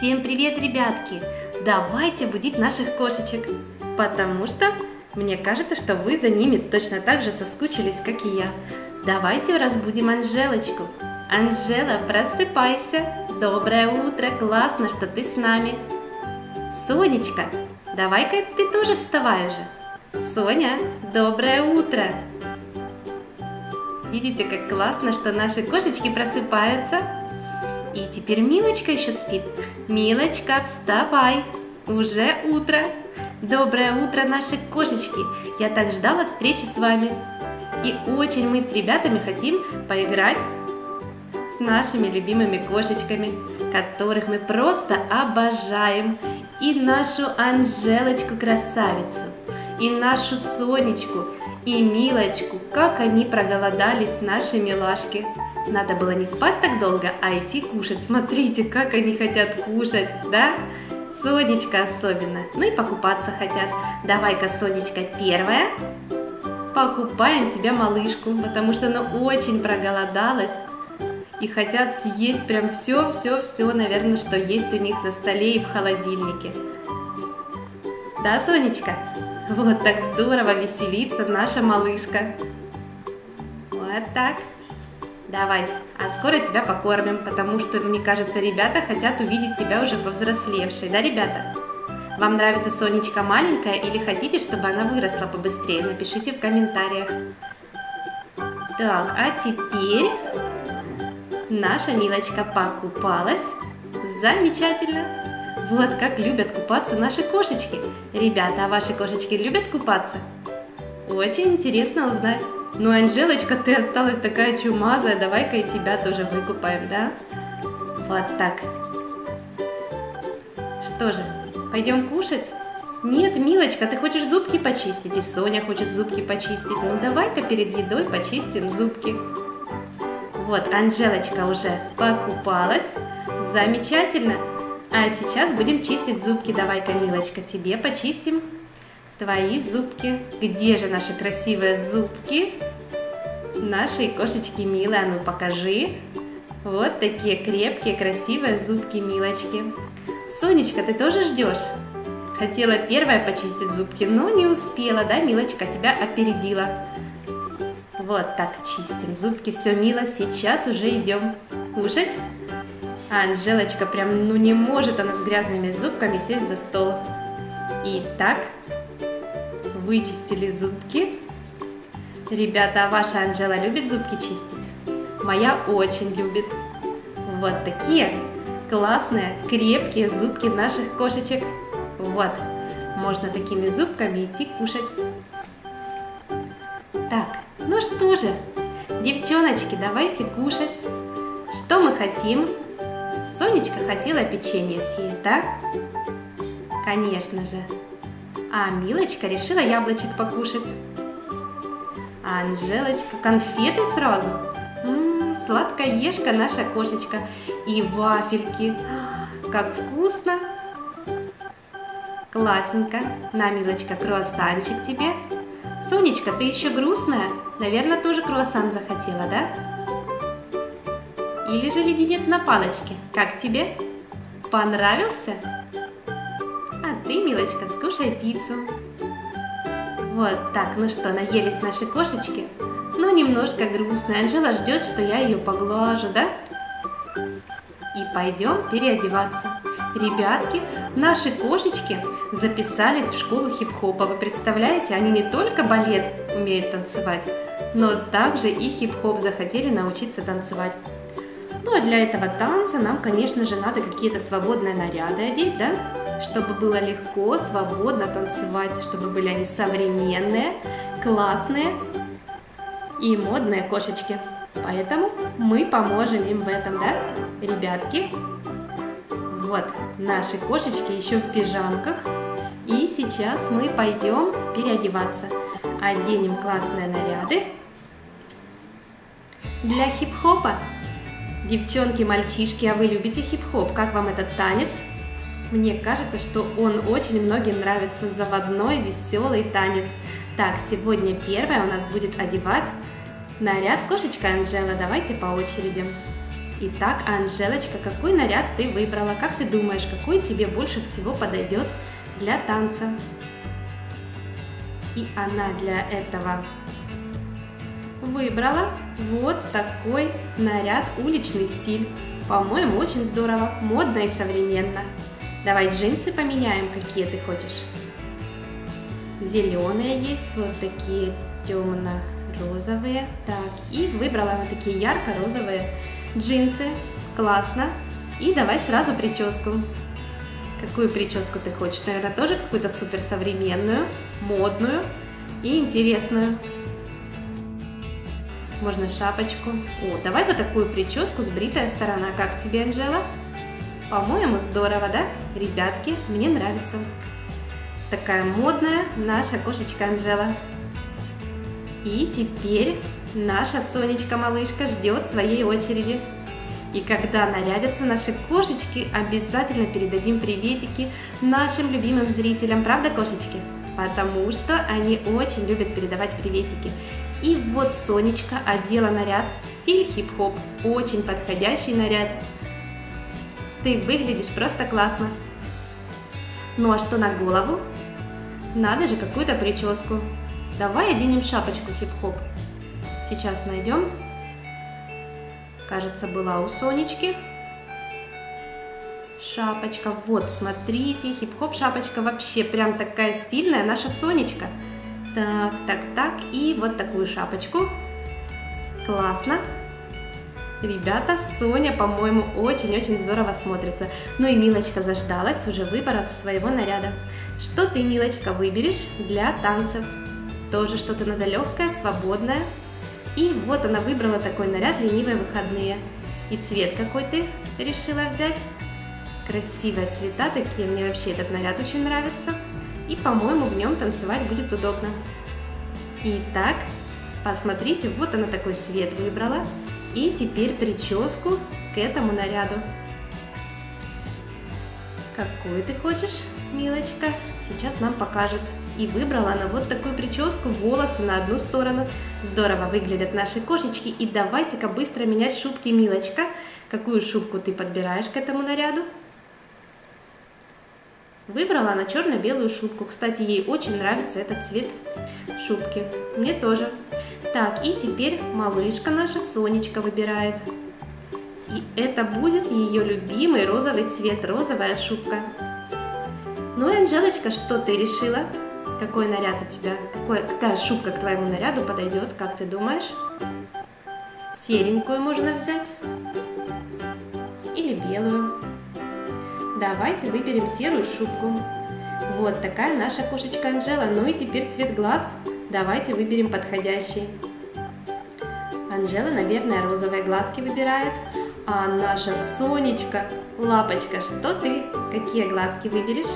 Всем привет, ребятки! Давайте будить наших кошечек, потому что мне кажется, что вы за ними точно так же соскучились, как и я. Давайте разбудим Анжелочку. Анжела, просыпайся! Доброе утро! Классно, что ты с нами! Сонечка, давай-ка ты тоже вставай же! Соня, доброе утро! Видите, как классно, что наши кошечки просыпаются? И теперь Милочка еще спит. Милочка, вставай! Уже утро! Доброе утро, наши кошечки! Я так ждала встречи с вами. И очень мы с ребятами хотим поиграть с нашими любимыми кошечками, которых мы просто обожаем. И нашу Анжелочку красавицу, и нашу Сонечку, и Милочку, как они проголодались, наши милашки. Надо было не спать так долго, а идти кушать. Смотрите, как они хотят кушать, да? Сонечка особенно. Ну и покупаться хотят. Давай-ка, Сонечка, первая. Покупаем тебе малышку, потому что она очень проголодалась. И хотят съесть прям все-все-все, наверное, что есть у них на столе и в холодильнике. Да, Сонечка? Вот так здорово веселится наша малышка. Вот так. Давай, а скоро тебя покормим, потому что, мне кажется, ребята хотят увидеть тебя уже повзрослевшей, да, ребята? Вам нравится Сонечка маленькая или хотите, чтобы она выросла побыстрее? Напишите в комментариях. Так, а теперь наша Милочка покупалась. Замечательно! Вот как любят купаться наши кошечки. Ребята, а ваши кошечки любят купаться? Очень интересно узнать. Ну, Анжелочка, ты осталась такая чумазая, давай-ка и тебя тоже выкупаем, да? Вот так. Что же, пойдем кушать? Нет, милочка, ты хочешь зубки почистить, и Соня хочет зубки почистить. Ну, давай-ка перед едой почистим зубки. Вот, Анжелочка уже покупалась. Замечательно. А сейчас будем чистить зубки. Давай-ка, милочка, тебе почистим твои зубки. Где же наши красивые зубки? Наши кошечки милые, а ну покажи. Вот такие крепкие, красивые зубки милочки. Сонечка, ты тоже ждешь? Хотела первая почистить зубки, но не успела, да, милочка, тебя опередила. Вот так чистим зубки, все мило, сейчас уже идем кушать. А Анжелочка прям, ну не может она с грязными зубками сесть за стол. Итак, вычистили зубки. Ребята, ваша Анжела любит зубки чистить? Моя очень любит. Вот такие классные, крепкие зубки наших кошечек. Вот, можно такими зубками идти кушать. Так, ну что же, девчоночки, давайте кушать. Что мы хотим? Сонечка хотела печенье съесть, да? Конечно же. А Милочка решила яблочек покушать. А Анжелочка конфеты сразу. М-м, сладкоежка наша кошечка. И вафельки. Как вкусно. Классненько. На, Милочка, круассанчик тебе. Сонечка, ты еще грустная? Наверное, тоже круассан захотела, да? или же леденец на палочке? Как тебе? Понравился? Ты, милочка, скушай пиццу. Вот так, ну что, наелись наши кошечки? Ну, немножко грустно. Анжела ждет, что я ее поглажу, да? И пойдем переодеваться. Ребятки, наши кошечки записались в школу хип-хопа. Вы представляете, они не только балет умеют танцевать, но также и хип-хоп захотели научиться танцевать. Ну а для этого танца нам, конечно же, надо какие-то свободные наряды одеть, да? Чтобы было легко, свободно танцевать, чтобы были они современные, классные и модные кошечки. Поэтому мы поможем им в этом, да, ребятки? Вот, наши кошечки еще в пижамках. И сейчас мы пойдем переодеваться. Оденем классные наряды для хип-хопа. Девчонки, мальчишки, а вы любите хип-хоп? Как вам этот танец? Мне кажется, что он очень многим нравится. Заводной, веселый танец. Так, сегодня первая у нас будет одевать наряд кошечка Анжела. Давайте по очереди. Итак, Анжелочка, какой наряд ты выбрала? Как ты думаешь, какой тебе больше всего подойдет для танца? И она для этого выбрала вот такой наряд уличный стиль. По-моему, очень здорово, модно и современно. Давай джинсы поменяем, какие ты хочешь. Зеленые есть, вот такие темно-розовые. Так, и выбрала она такие ярко-розовые джинсы. Классно. И давай сразу прическу. Какую прическу ты хочешь? Наверное, тоже какую-то супер современную, модную и интересную. Можно шапочку. О, давай вот такую прическу с бритая сторона. Как тебе, Анжела? По-моему, здорово, да? Ребятки, мне нравится. Такая модная наша кошечка Анжела. И теперь наша Сонечка-малышка ждет своей очереди. И когда нарядятся наши кошечки, обязательно передадим приветики нашим любимым зрителям. Правда, кошечки? Потому что они очень любят передавать приветики. И вот Сонечка одела наряд, стиль хип-хоп, очень подходящий наряд. Ты выглядишь просто классно. Ну а что на голову? Надо же какую-то прическу. Давай оденем шапочку хип-хоп. Сейчас найдем. Кажется, была у Сонечки. Шапочка. Вот, смотрите, хип-хоп шапочка вообще прям такая стильная наша Сонечка. Так, так, так. И вот такую шапочку. Классно. Ребята, Соня, по-моему, очень-очень здорово смотрится. Ну и Милочка заждалась уже выбора своего наряда. Что ты, Милочка, выберешь для танцев? Тоже что-то надо легкое, свободное. И вот она выбрала такой наряд «Ленивые выходные». И цвет какой ты решила взять? Красивые цвета такие, мне вообще этот наряд очень нравится и, по-моему, в нем танцевать будет удобно. Итак, посмотрите, вот она такой цвет выбрала. И теперь прическу к этому наряду. Какую ты хочешь, милочка? Сейчас нам покажет. И выбрала она вот такую прическу, волосы на одну сторону. Здорово выглядят наши кошечки. И давайте-ка быстро менять шубки, милочка. Какую шубку ты подбираешь к этому наряду? Выбрала она черно-белую шубку. Кстати, ей очень нравится этот цвет шубки. Мне тоже. Так, и теперь малышка наша Сонечка выбирает. И это будет ее любимый розовый цвет, розовая шубка. Ну и, Анжелочка, что ты решила? Какой наряд у тебя? Какой, какая шубка к твоему наряду подойдет, как ты думаешь? Серенькую можно взять? Или белую? Давайте выберем серую шубку. Вот такая наша кошечка Анжела. Ну и теперь цвет глаз. Давайте выберем подходящий. Анжела, наверное, розовые глазки выбирает. А наша Сонечка, лапочка, что ты? Какие глазки выберешь?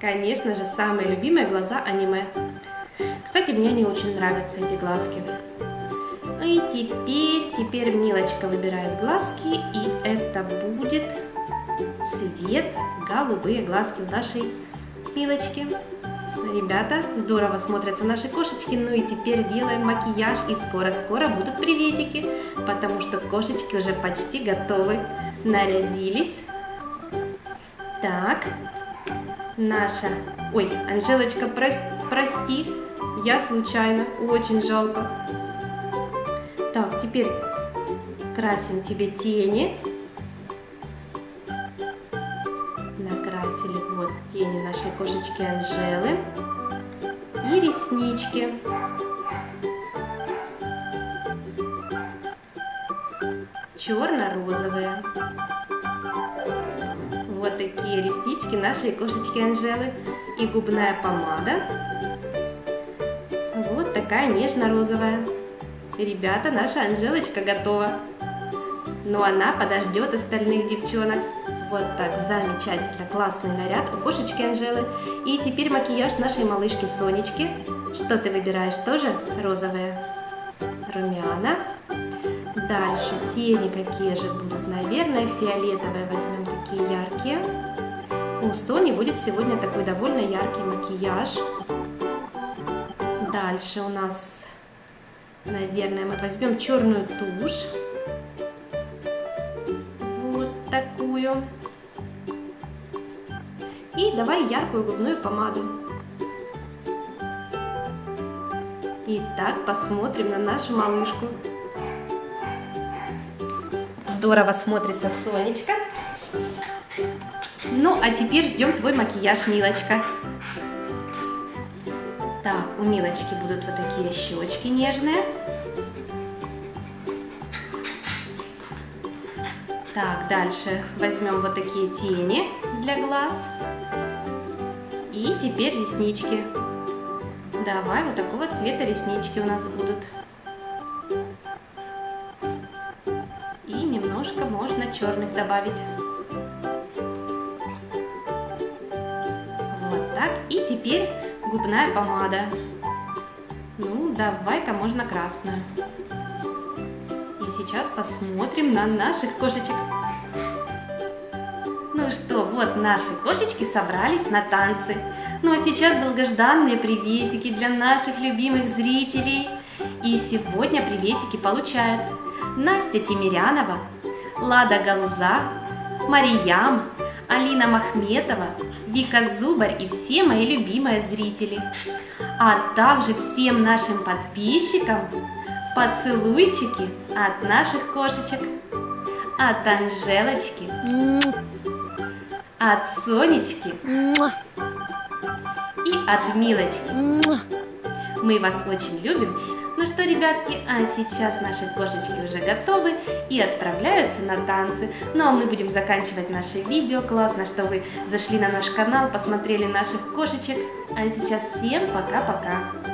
Конечно же, самые любимые глаза аниме. Кстати, мне они очень нравятся, эти глазки. И теперь, теперь Милочка выбирает глазки, и это будет цвет голубые глазки у нашей Милочки. Ребята, здорово смотрятся наши кошечки, ну и теперь делаем макияж, и скоро-скоро будут приветики, потому что кошечки уже почти готовы, нарядились. Так, наша... Ой, Анжелочка, прос... прости, я случайно, очень жалко. Так, теперь красим тебе тени. Накрасили вот тени нашей кошечки Анжелы. И реснички. Черно-розовые. Вот такие реснички нашей кошечки Анжелы. И губная помада. Вот такая нежно-розовая. Ребята, наша Анжелочка готова. Но она подождет остальных девчонок. Вот так, замечательно, классный наряд у кошечки Анжелы. И теперь макияж нашей малышки Сонечки. Что ты выбираешь? Тоже розовые? Румяна. Дальше тени какие же будут? Наверное, фиолетовые возьмем, такие яркие. У Сони будет сегодня такой довольно яркий макияж. Дальше у нас Наверное, мы возьмем черную тушь. Вот такую. И давай яркую губную помаду. Итак, посмотрим на нашу малышку. Здорово смотрится Сонечка. Ну, а теперь ждем твой макияж, милочка. У Милочки будут вот такие щечки нежные. Так, дальше возьмем вот такие тени для глаз. И теперь реснички. Давай, вот такого цвета реснички у нас будут. И немножко можно черных добавить. Вот так. И теперь губная помада. Ну, давай-ка можно красную. И сейчас посмотрим на наших кошечек. Ну что, вот наши кошечки собрались на танцы. Ну а сейчас долгожданные приветики для наших любимых зрителей. И сегодня приветики получают Настя Тимирянова, Лада Галуза, Мариям, Алина Махметова, Вика Зубарь и все мои любимые зрители. А также всем нашим подписчикам поцелуйчики от наших кошечек, от Анжелочки, от Сонечки и от Милочки. Мы вас очень любим. Ну что, ребятки, а сейчас наши кошечки уже готовы и отправляются на танцы. Ну а мы будем заканчивать наше видео. Классно, что вы зашли на наш канал, посмотрели наших кошечек. А сейчас всем пока-пока.